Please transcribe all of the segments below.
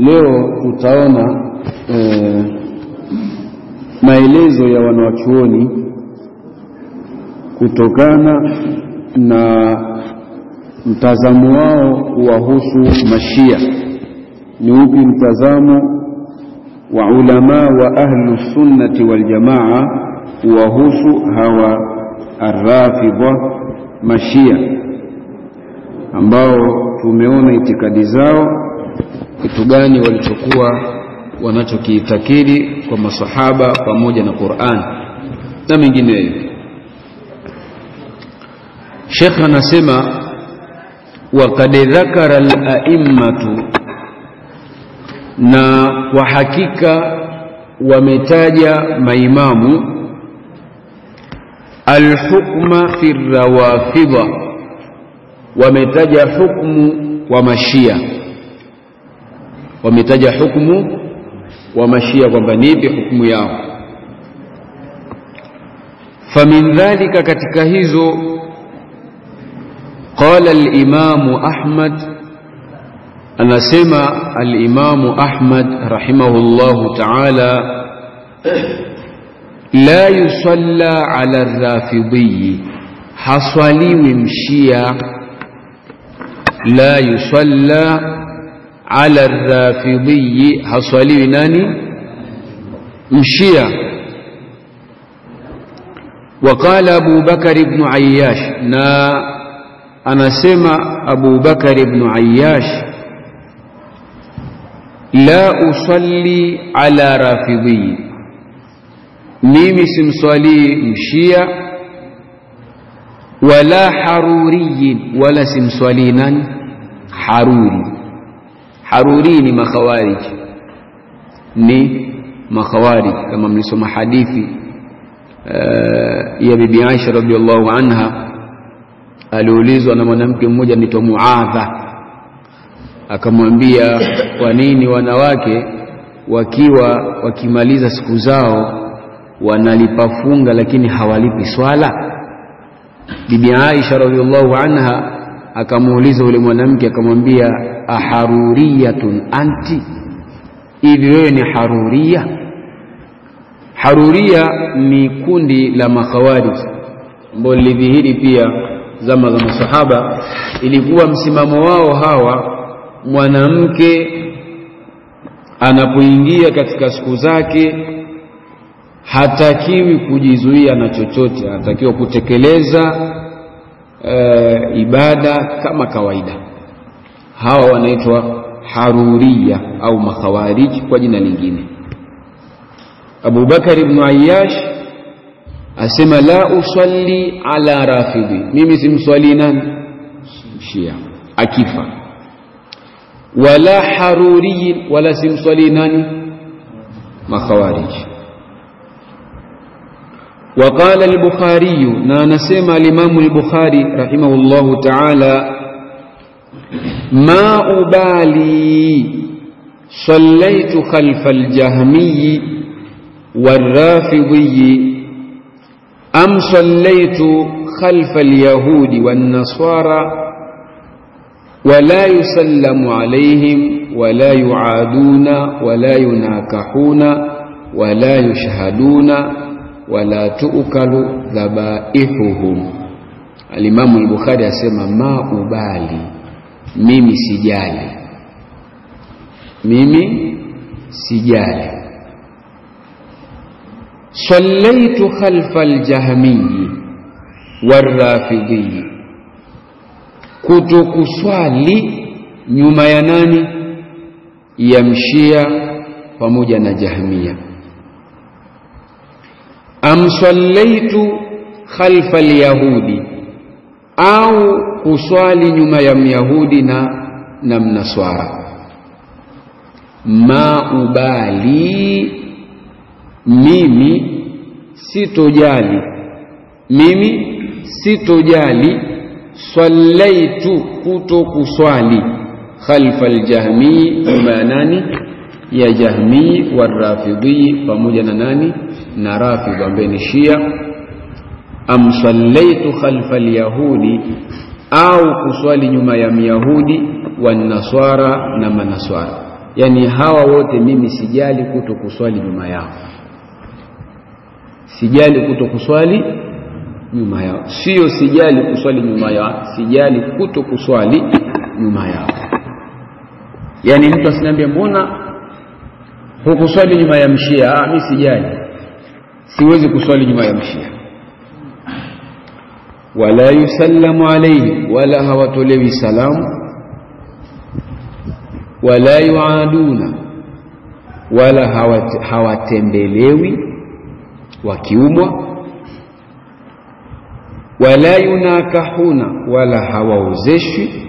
leo tutaona e, maelezo ya wanawachuoni kutokana na mtazamo wao wahusu mashia. Ni upi mtazamo wa ulama wa ahlu sunnati wal jamaa wahusu hawa arrafidha mashia, ambao tumeona itikadi zao kitu gani walichokuwa wanachokiitakidi kwa masahaba pamoja na Qur'an na mengineyo. Sheikh anasema waqad dhakara al-a'immatu, na kwa hakika wametaja maimamu alhukma fi rawafidha, wametaja hukmu wa mashia wametaja حكم ومشية وبني بحكم hukumu فمن ذلك كتكهز قال الإمام أحمد أنا سمع الإمام أحمد رحمه الله تعالى لا يصلى على الرافضي حصلي ومشيا لا يصلى ala rafidhi haswaliwi nani? Mshia. Waqala Abu Bakar ibn Ayyash, na anasema Abu Bakar ibn Ayyash, la usalli ala rafidhi, mimi simswalii mshia, wala haruriyin, wala simswalii nani? Haruri Haruri ni makhawarij, ni makhawarij. Kama mlisoma hadithi uh, ya bibi Aisha radhiallahu anha, aliulizwa na mwanamke mmoja anaitwa Muadha, akamwambia kwa nini wanawake wakiwa wakimaliza siku zao wanalipa funga lakini hawalipi swala? Bibi Aisha radhiallahu anha akamuuliza yule mwanamke akamwambia, aharuriyatun anti, hivi wewe ni haruria? Haruria ni kundi la makhawarij ambao lilidhihiri pia zama za masahaba. Ilikuwa msimamo wao hawa, mwanamke anapoingia katika siku zake hatakiwi kujizuia na chochote, anatakiwa kutekeleza Uh, ibada kama kawaida. Hawa wanaitwa haruriya au makhawarij kwa jina lingine. Abu Bakar ibn Ayyash asema la usalli ala rafidi mimi simswali nani? Shia akifa. Wala haruriyin, wala simswali nani? Makhawarij. وقال البخاري ناسما الإمام البخاري رحمه الله تعالى ما أبالي صليت خلف الجهمي والرافضي أم صليت خلف اليهود والنصارى ولا يسلم عليهم ولا يعادون ولا يناكحون ولا يشهدون wala tuukalu dhabaihuhum. Alimamu al-Bukhari asema ma ubali, mimi sijali, mimi sijali. Sallaitu khalfa aljahmiyi warrafidhiyi, kutokuswali nyuma ya nani? Ya mshia pamoja na jahmia am sallaitu khalfa alyahudi, au kuswali nyuma ya myahudi na na mnaswara. Ma ubali, mimi sitojali, mimi sitojali. Sallaitu, kuto kuswali khalfa aljahmi, nyuma ya nani? Ya jahmi warafidhi, pamoja na nani na Rafidh ambaye ni Shia. Am sallaitu khalfa alyahudi, au kuswali nyuma ya Myahudi wanaswara na manaswara. yani hawa wote mimi sijali kuto kuswali nyuma yao. Sijali kuto kuswali nyuma yao. Sio sijali kuswali nyuma yao sijali kuto kuswali nyuma yao. Yani mtu asiniambie mbona hukuswali nyuma ya mshia? Ah mimi sijali siwezi kuswali nyuma ya mshia wala yusallamu alayhi wala hawatolewi salamu. Wala yuaduna wala hawat, hawatembelewi wakiumwa. Wala yunakahuna wala hawaozeshwi.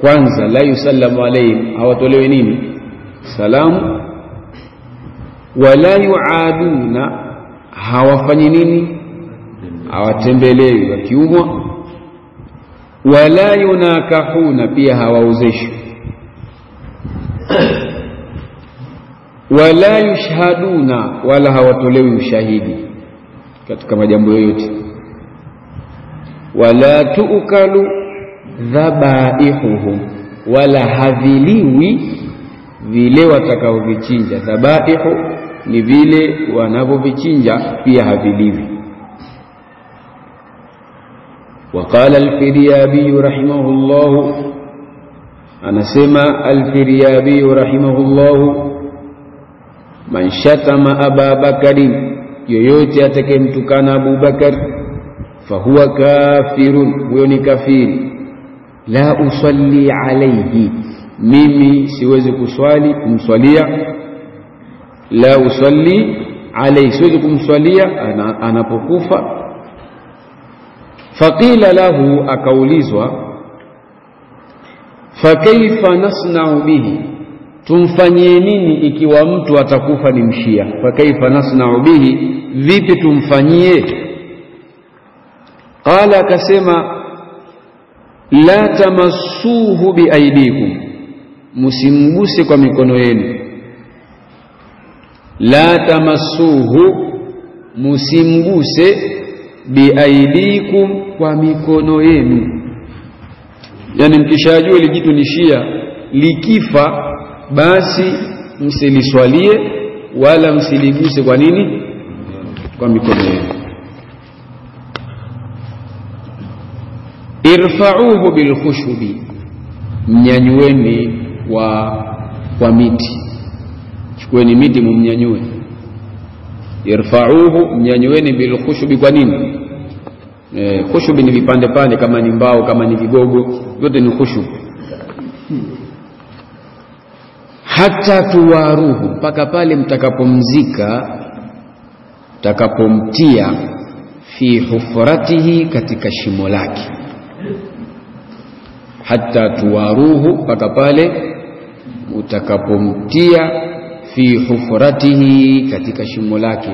Kwanza la yusallamu alayhim hawatolewi nini? Salamu wala yuaduna hawafanyi nini? Hawatembelewi wakiumwa. Wala yunakahuna pia hawaozeshwi wala yushhaduna wala hawatolewi ushahidi katika majambo yoyote. Wala tuukalu dhabaihuhum wala haviliwi vile watakaovichinja. Dhabaihu ni vile wanavyovichinja pia haviliwi وقال الفريابي رحمه الله أنا سمع الفريابي رحمه الله من شتم أبا بكر yoyote atakayemtukana Abu Bakar fahuwa kafirun, huyo ni kafiri. La usalli alayhi, mimi siwezi kuswali kumswalia. la usalli alayhi, siwezi kumswalia anapokufa. Faqila lahu, akaulizwa fakaifa nasnau bihi tumfanyie nini ikiwa mtu atakufa ni mshia? Fakaifa nasnau bihi vipi tumfanyie? Qala akasema la tamassuhu biaidikum msimguse kwa mikono yenu la tamassuhu musimguse biaidikum kwa mikono yenu. Yani mkishajua ile jitu ni shia likifa basi msiliswalie wala msiliguse kwa nini? Kwa mikono yenu. Irfauhu bilkhushubi mnyanyueni kwa kwa miti chukueni miti mumnyanyue. Irfauhu mnyanyueni bilkhushubi kwa nini? E, khushubi ni vipande pande kama ni mbao kama ni vigogo vyote ni khushubi. Hata tuwaruhu mpaka pale mtakapomzika mtakapomtia fi hufuratihi katika shimo lake. Hata tuwaruhu mpaka pale utakapomtia fi hufuratihi, katika shimo lake.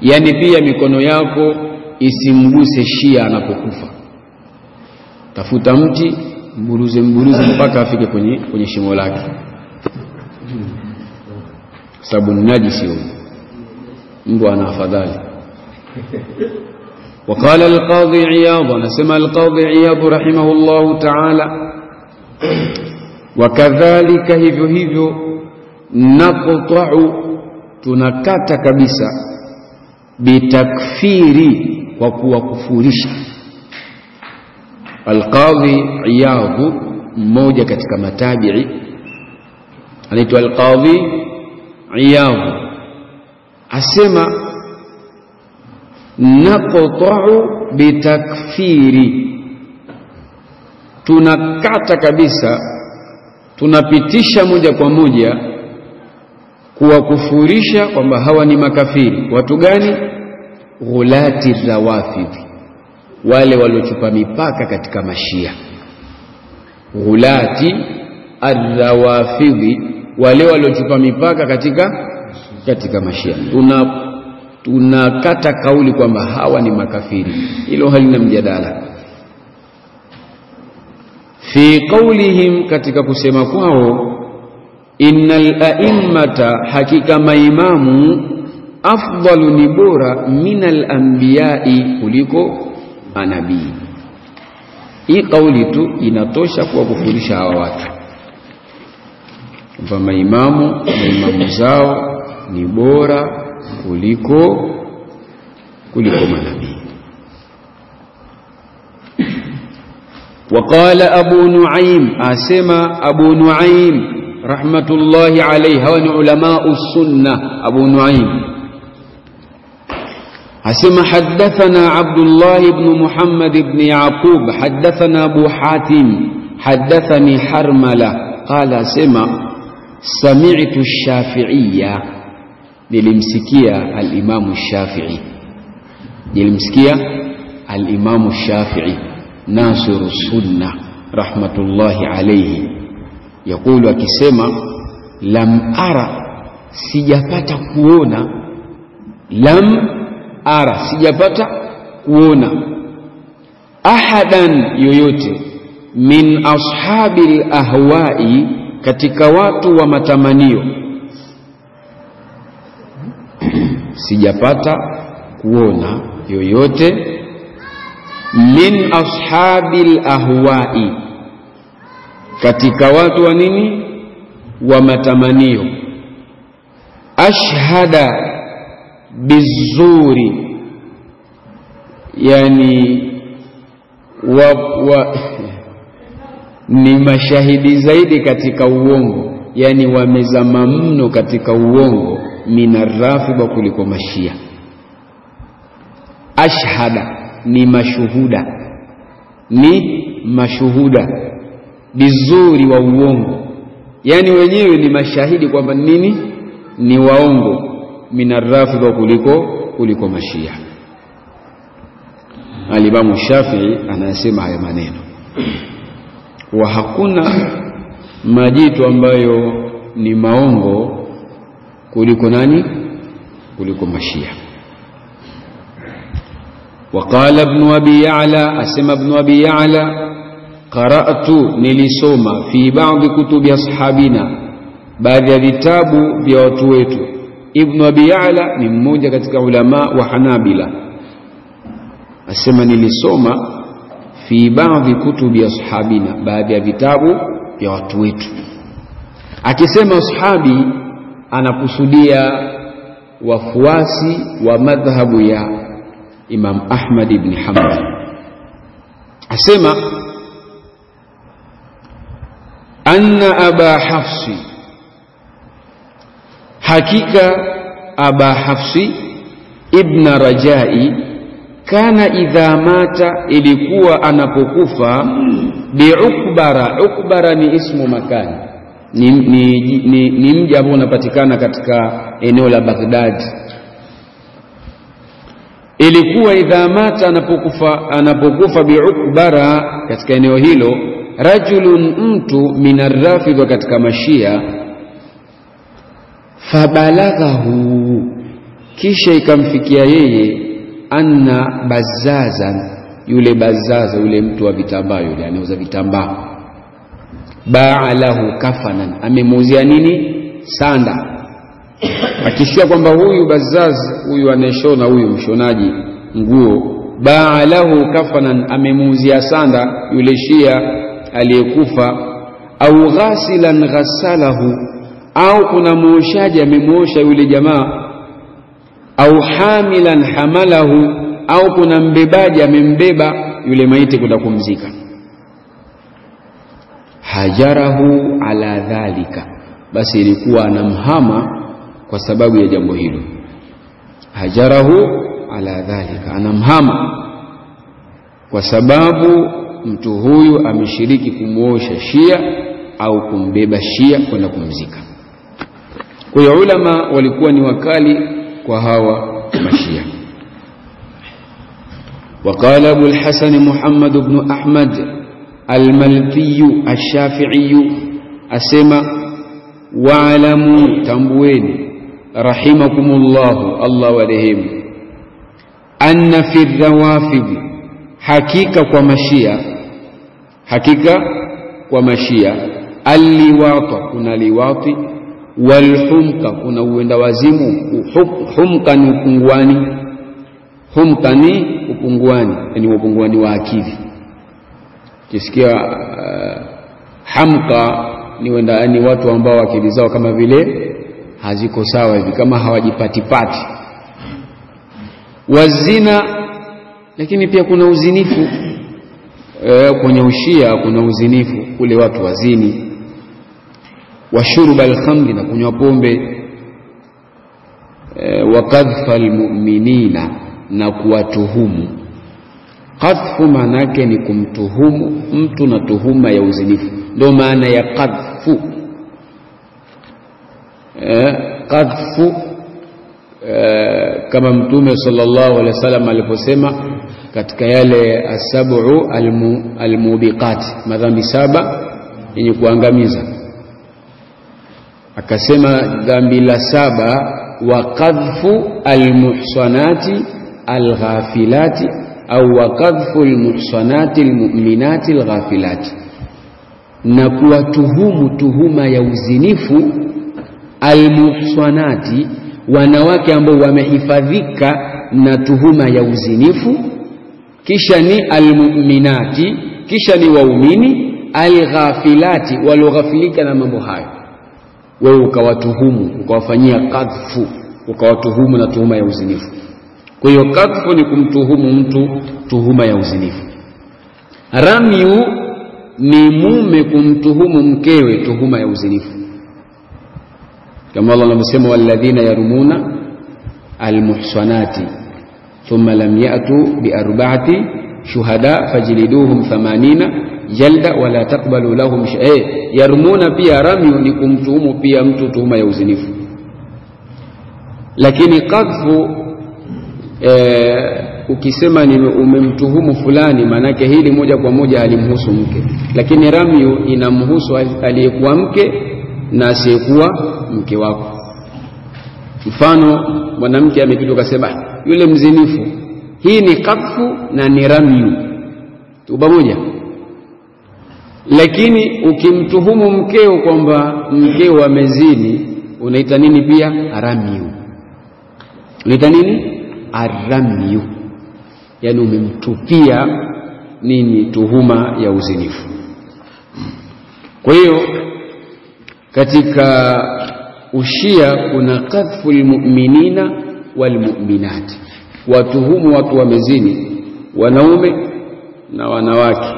yani pia mikono yako isimguse shia anapokufa. Tafuta mti mburuze, mburuze mpaka afike kwenye, kwenye shimo lake, sababu ni najisi huyo, mbwa ana afadhali. القاضي عياض Iyad, القاضي عياض رحمه الله taala, wakadhalika, hivyo hivyo naqta'u tunakata kabisa bitakfiri kwa kuwakufurisha. Alqadhi iyadhu mmoja katika matabi'i anaitwa alqadhi iyadhu asema naqta'u bitakfiri. Tunakata kabisa tunapitisha moja kwa moja kuwakufurisha kwamba hawa ni makafiri. Watu gani? Ghulati rawafidhi wale waliochupa mipaka katika mashia. Ghulati arrawafidhi wale waliochupa mipaka katika katika mashia. Tuna tunakata kauli kwamba hawa ni makafiri. Hilo halina mjadala. Fi qaulihim katika kusema kwao innal a'immata, hakika maimamu afdalu ni bora minal anbiyai, kuliko manabii. Hii kauli tu inatosha kwa kufundisha hawa watu kwa maimamu maimamu zao ni bora kuliko kuliko manabii. Waqala Abu Nuaim, asema Abu Nuaim رحمة الله عليه هو علماء السنة أبو نعيم أسمى حدثنا عبد الله بن محمد بن يعقوب حدثنا أبو حاتم حدثني حرملة قال سمى سمعت الشافعية للمسكية الإمام الشافعي للمسكية الإمام الشافعي ناصر السنة رحمة الله yakulu akisema lam ara sijapata kuona. Lam ara sijapata kuona. Ahadan yoyote min ashabi ahwai katika watu wa matamanio. Sijapata kuona yoyote min ashabi ahwai katika watu wa nini? Wa matamanio. Ashhada bizuri. Yani wa, wa, ni mashahidi zaidi katika uongo. Yani wamezama mno katika uongo. Minarafiba kuliko mashia. Ashhada ni mashuhuda. Ni mashuhuda bizuri wa uongo, yani wenyewe ni mashahidi kwamba nini ni waongo, minarafidha kuliko kuliko mashia. Alimamu Shafii anayesema haya maneno wa hakuna majitu ambayo ni maongo kuliko nani? Kuliko mashia. Waqala ابن abi ya'la, asema ابن abi ya'la qara'tu, nilisoma fi ba'dhi kutubi ashabina, baadhi ya vitabu vya watu wetu. Ibnu Abi Ya'la ni mmoja katika ulama wa Hanabila, asema nilisoma fi ba'dhi kutubi ashabina, baadhi ya vitabu vya watu wetu. Akisema ashabi anakusudia wafuasi wa madhhabu ya Imam Ahmad ibn Hanbal, asema anna aba hafsi. Hakika aba hafsi ibna rajai kana idha mata ilikuwa anapokufa biukbara ukbara. Ni ismu makani. Ni, ni, ni, ni mji ambao unapatikana katika eneo la baghdadi ilikuwa idha mata anapokufa, anapokufa biukbara katika eneo hilo rajulun mtu min arrafidha katika mashia fabalaghahu kisha ikamfikia yeye anna bazazan yule bazaza yule mtu wa vitambaa yule anauza vitambaa. Baa lahu kafanan amemuuzia nini? Sanda. Akisikia kwamba huyu bazaz huyu anayeshona huyu mshonaji nguo baa lahu kafanan amemuuzia sanda yule shia aliyekufa au ghasilan ghasalahu au kuna muoshaji amemwosha yule jamaa au hamilan hamalahu au kuna mbebaji amembeba yule maiti kwenda kumzika. Hajarahu ala dhalika. Basi ilikuwa anamhama kwa sababu ya jambo hilo. Hajarahu ala dhalika. Anamhama kwa sababu mtu huyu ameshiriki kumwosha shia au kumbeba shia kwenda kumzika kwa hiyo ulama walikuwa ni wakali kwa hawa mashia وقال أبو الحسن محمد بن أحمد الملكي الشافعي أسمى واعلموا تنبوين رحمكم الله الله ولهم أن في الروافض حقيقة hakika kwa mashia alliwata kuna liwati walhumka kuna uenda wazimu humka ni upunguani humka ni upunguani yani upunguani wa akili. Kisikia uh, hamka ni wenda ni watu ambao akili zao kama vile haziko sawa hivi kama hawajipatipati. Wazina lakini pia kuna uzinifu e, kwenye ushia kuna uzinifu kule watu wazini. Washuruba alkhamri na kunywa pombe. E, wa kadhfa almu'minina na kuwatuhumu. Qadhfu maana yake ni kumtuhumu mtu na tuhuma ya uzinifu. Ndio maana ya qadhfu. E, qadhfu e, kama mtume sallallahu alaihi wasallam aliposema katika yale asabu almu, almubiqat madhambi saba yenye kuangamiza. Akasema dhambi la saba wa qadhfu almuhsanati alghafilati au wa qadhfu almuhsanati almu'minati alghafilati. Na kuwatuhumu tuhuma ya uzinifu almuhsanati wanawake ambao wamehifadhika na tuhuma ya uzinifu kisha ni almu'minati kisha ni waumini alghafilati walioghafilika na mambo hayo. Wewe ukawatuhumu ukawafanyia kadhfu ukawatuhumu na tuhuma ya uzinifu. Kwa hiyo kadhfu ni kumtuhumu mtu tuhuma ya uzinifu. Ramyu ni mume kumtuhumu mkewe tuhuma ya uzinifu. Kama Allah anavyosema walladhina yarumuna almuhsanati thumma lam yatu بأربعة shuhada fajliduhum thamanina jalda wala taqbalu lahum eh, yarmuna pia ramyu ni kumtuhumu pia mtu tuhuma ya uzinifu. Lakini eh, ukisema ni umemtuhumu fulani maanake hili moja kwa moja alimhusu mke. Lakini ramyu inamhusu aliyekuwa mke na asiyekuwa mke wako. Mfano mwanamke amepitwa ukasema yule mzinifu. Hii ni kafu na ni ramyu. Tuba moja. Lakini ukimtuhumu mkeo kwamba mkeo amezini unaita nini pia? Ramyu unaita nini? Aramyu. Yaani umemtupia nini tuhuma ya uzinifu. Kwa hiyo katika ushia kuna kafu lmuminina walmuminati watuhumu watu wamezini wanaume na wanawake.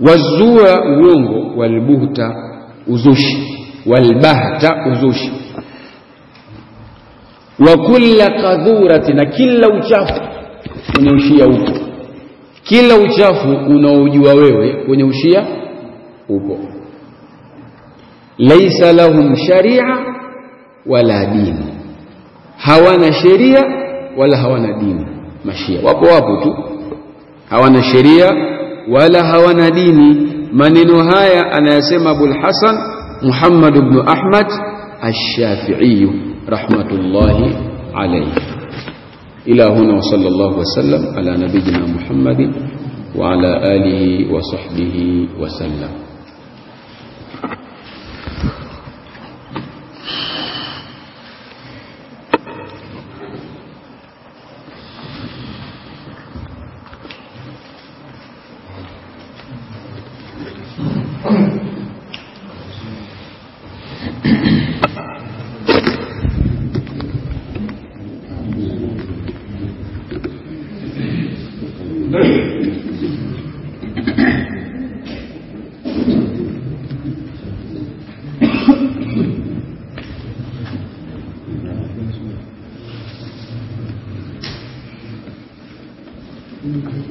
Wazua uongo walbuhta uzushi walbahta uzushi. Wa kulla kadhurati na kila uchafu kwenye huko, kila uchafu unaojua wewe kwenye ushia upo. Laisa lahum sharia wala dini hawana sheria wala hawana dini. Mashia. Wapo wapo tu. Hawana sheria wala hawana dini. Maneno haya anayasema abul hasan muhammad ibn ahmad ash-shafi'i rahmatullahi alayhi. Ila huna wa sallallahu wasallam ala nabiyyina muhammadin wa ala alihi wa sahbihi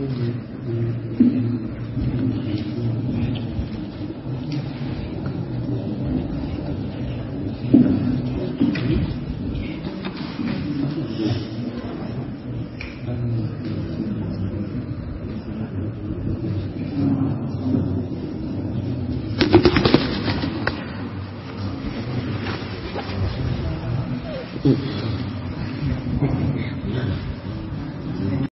the, the